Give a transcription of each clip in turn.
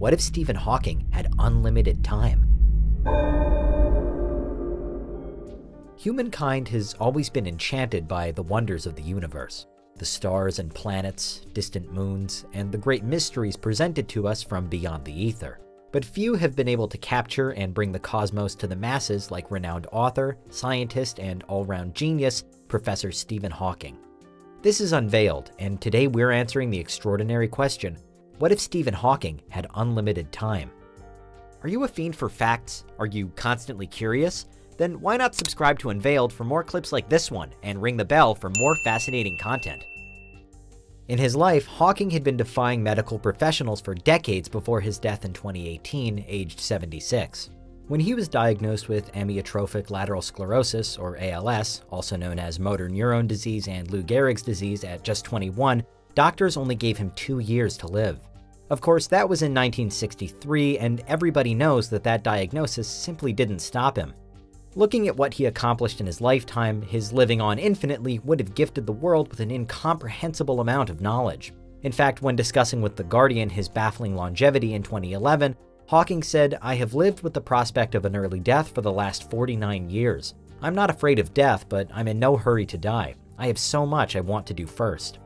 What if Stephen Hawking had unlimited time? Humankind has always been enchanted by the wonders of the universe the stars and planets, distant moons, and the great mysteries presented to us from beyond the ether. But few have been able to capture and bring the cosmos to the masses like renowned author, scientist, and all round genius, Professor Stephen Hawking. This is Unveiled, and today we're answering the extraordinary question what if Stephen Hawking had unlimited time? Are you a fiend for facts? Are you constantly curious? Then why not subscribe to Unveiled for more clips like this one and ring the bell for more fascinating content? In his life, Hawking had been defying medical professionals for decades before his death in 2018, aged 76. When he was diagnosed with amyotrophic lateral sclerosis, or ALS, also known as motor neuron disease and Lou Gehrig's disease at just 21, doctors only gave him two years to live. Of course, that was in 1963, and everybody knows that that diagnosis simply didn't stop him. Looking at what he accomplished in his lifetime, his living on infinitely would have gifted the world with an incomprehensible amount of knowledge. In fact, when discussing with The Guardian his baffling longevity in 2011, Hawking said, I have lived with the prospect of an early death for the last 49 years. I'm not afraid of death, but I'm in no hurry to die. I have so much I want to do first.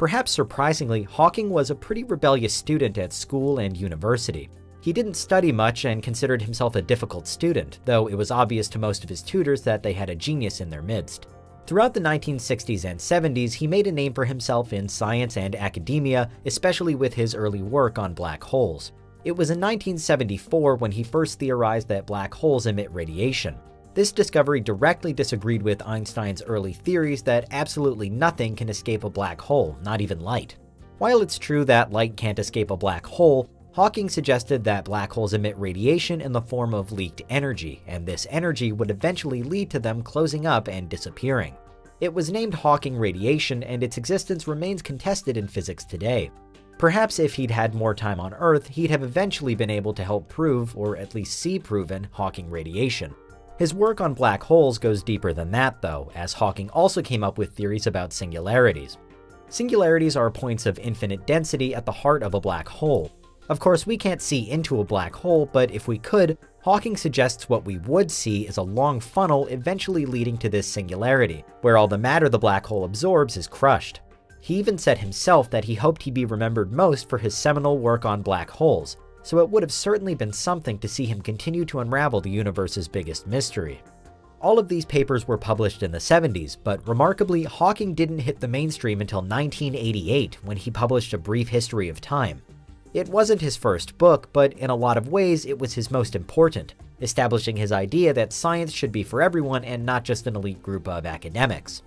Perhaps surprisingly, Hawking was a pretty rebellious student at school and university. He didn't study much and considered himself a difficult student, though it was obvious to most of his tutors that they had a genius in their midst. Throughout the 1960s and 70s, he made a name for himself in science and academia, especially with his early work on black holes. It was in 1974 when he first theorized that black holes emit radiation. This discovery directly disagreed with Einstein's early theories that absolutely nothing can escape a black hole, not even light. While it's true that light can't escape a black hole, Hawking suggested that black holes emit radiation in the form of leaked energy, and this energy would eventually lead to them closing up and disappearing. It was named Hawking radiation, and its existence remains contested in physics today. Perhaps if he'd had more time on Earth, he'd have eventually been able to help prove, or at least see proven, Hawking radiation. His work on black holes goes deeper than that, though, as Hawking also came up with theories about singularities. Singularities are points of infinite density at the heart of a black hole, of course, we can't see into a black hole, but if we could, Hawking suggests what we would see is a long funnel eventually leading to this singularity, where all the matter the black hole absorbs is crushed. He even said himself that he hoped he'd be remembered most for his seminal work on black holes, so it would have certainly been something to see him continue to unravel the universe's biggest mystery. All of these papers were published in the 70s, but remarkably, Hawking didn't hit the mainstream until 1988 when he published A Brief History of Time, it wasn't his first book, but in a lot of ways it was his most important, establishing his idea that science should be for everyone and not just an elite group of academics.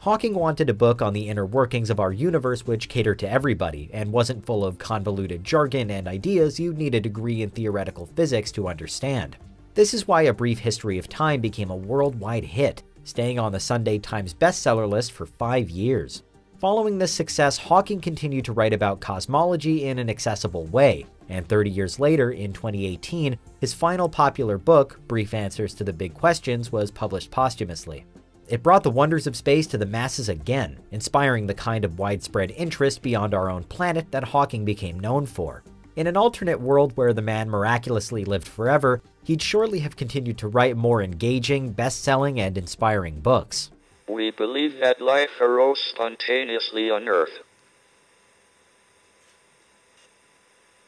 Hawking wanted a book on the inner workings of our universe which catered to everybody, and wasn't full of convoluted jargon and ideas you'd need a degree in theoretical physics to understand. This is why A Brief History of Time became a worldwide hit, staying on the Sunday Times bestseller list for five years. Following this success, Hawking continued to write about cosmology in an accessible way, and 30 years later, in 2018, his final popular book, Brief Answers to the Big Questions, was published posthumously. It brought the wonders of space to the masses again, inspiring the kind of widespread interest beyond our own planet that Hawking became known for. In an alternate world where the man miraculously lived forever, he'd surely have continued to write more engaging, best-selling, and inspiring books. We believe that life arose spontaneously on Earth.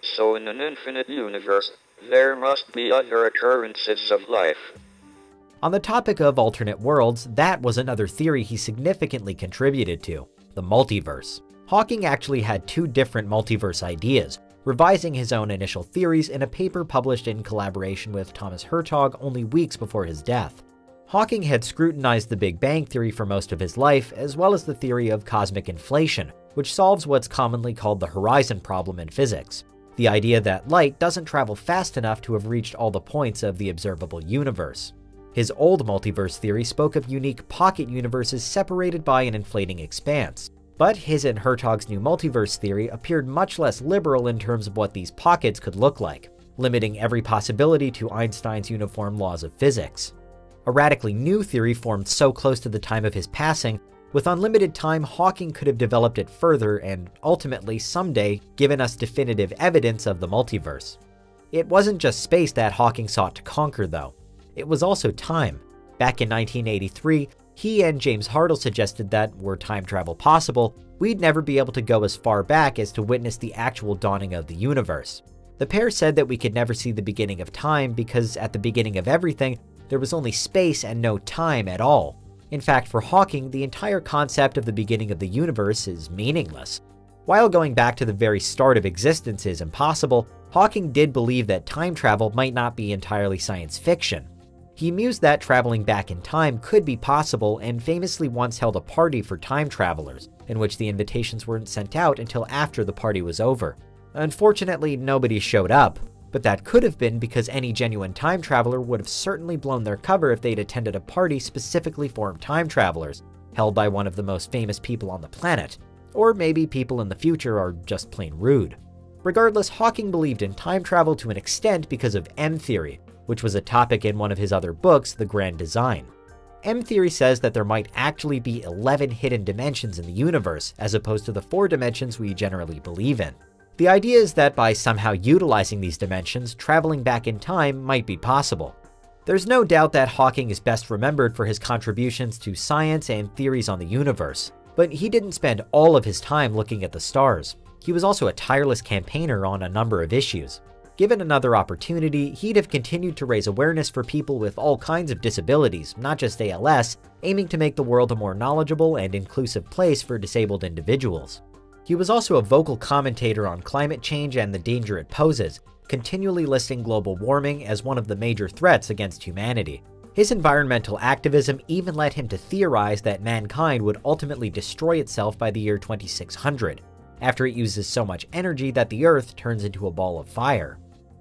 So in an infinite universe, there must be other occurrences of life. On the topic of alternate worlds, that was another theory he significantly contributed to, the multiverse. Hawking actually had two different multiverse ideas, revising his own initial theories in a paper published in collaboration with Thomas Hertog only weeks before his death. Hawking had scrutinized the Big Bang Theory for most of his life, as well as the theory of cosmic inflation, which solves what's commonly called the horizon problem in physics. The idea that light doesn't travel fast enough to have reached all the points of the observable universe. His old multiverse theory spoke of unique pocket universes separated by an inflating expanse. But his and Hertog's new multiverse theory appeared much less liberal in terms of what these pockets could look like, limiting every possibility to Einstein's uniform laws of physics. A radically new theory formed so close to the time of his passing With unlimited time, Hawking could have developed it further and ultimately, someday, given us definitive evidence of the multiverse. It wasn't just space that Hawking sought to conquer, though. It was also time. Back in 1983, he and James Hartle suggested that, were time travel possible, we'd never be able to go as far back as to witness the actual dawning of the universe. The pair said that we could never see the beginning of time because at the beginning of everything, there was only space and no time at all. In fact, for Hawking, the entire concept of the beginning of the universe is meaningless. While going back to the very start of existence is impossible, Hawking did believe that time travel might not be entirely science fiction. He mused that traveling back in time could be possible and famously once held a party for time travelers, in which the invitations weren't sent out until after the party was over. Unfortunately, nobody showed up, but that could have been because any genuine time traveler would have certainly blown their cover if they'd attended a party specifically for time travelers, held by one of the most famous people on the planet. Or maybe people in the future are just plain rude. Regardless, Hawking believed in time travel to an extent because of M-theory, which was a topic in one of his other books, The Grand Design. M-theory says that there might actually be 11 hidden dimensions in the universe, as opposed to the 4 dimensions we generally believe in. The idea is that by somehow utilizing these dimensions, traveling back in time might be possible. There's no doubt that Hawking is best remembered for his contributions to science and theories on the universe, but he didn't spend all of his time looking at the stars. He was also a tireless campaigner on a number of issues. Given another opportunity, he'd have continued to raise awareness for people with all kinds of disabilities, not just ALS, aiming to make the world a more knowledgeable and inclusive place for disabled individuals. He was also a vocal commentator on climate change and the danger it poses, continually listing global warming as one of the major threats against humanity. His environmental activism even led him to theorize that mankind would ultimately destroy itself by the year 2600, after it uses so much energy that the Earth turns into a ball of fire.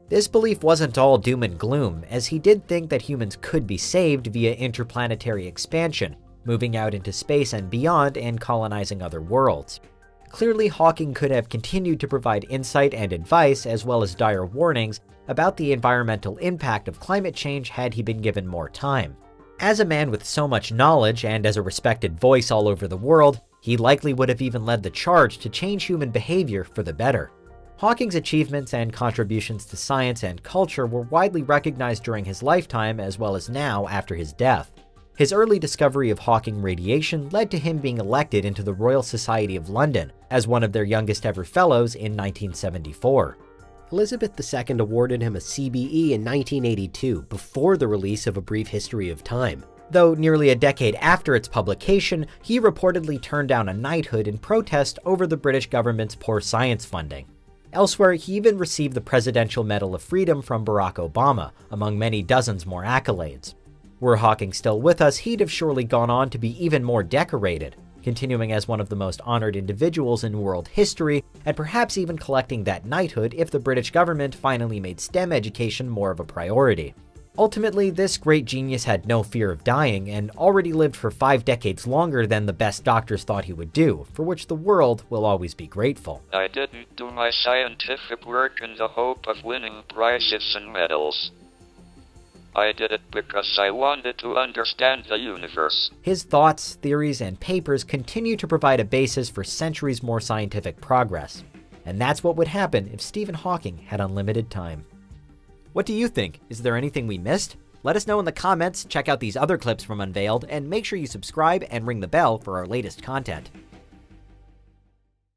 This belief wasn't all doom and gloom, as he did think that humans could be saved via interplanetary expansion, moving out into space and beyond and colonizing other worlds. Clearly, Hawking could have continued to provide insight and advice, as well as dire warnings, about the environmental impact of climate change had he been given more time. As a man with so much knowledge and as a respected voice all over the world, he likely would have even led the charge to change human behavior for the better. Hawking's achievements and contributions to science and culture were widely recognized during his lifetime as well as now after his death. His early discovery of Hawking radiation led to him being elected into the Royal Society of London as one of their youngest ever fellows in 1974. Elizabeth II awarded him a CBE in 1982, before the release of A Brief History of Time. Though nearly a decade after its publication, he reportedly turned down a knighthood in protest over the British government's poor science funding. Elsewhere, he even received the Presidential Medal of Freedom from Barack Obama, among many dozens more accolades. Were Hawking still with us, he'd have surely gone on to be even more decorated, continuing as one of the most honored individuals in world history, and perhaps even collecting that knighthood if the British government finally made STEM education more of a priority. Ultimately, this great genius had no fear of dying and already lived for five decades longer than the best doctors thought he would do, for which the world will always be grateful. I didn't do my scientific work in the hope of winning prizes and medals. I did it because I wanted to understand the universe. His thoughts, theories, and papers continue to provide a basis for centuries more scientific progress. And that's what would happen if Stephen Hawking had unlimited time. What do you think? Is there anything we missed? Let us know in the comments, check out these other clips from Unveiled, and make sure you subscribe and ring the bell for our latest content.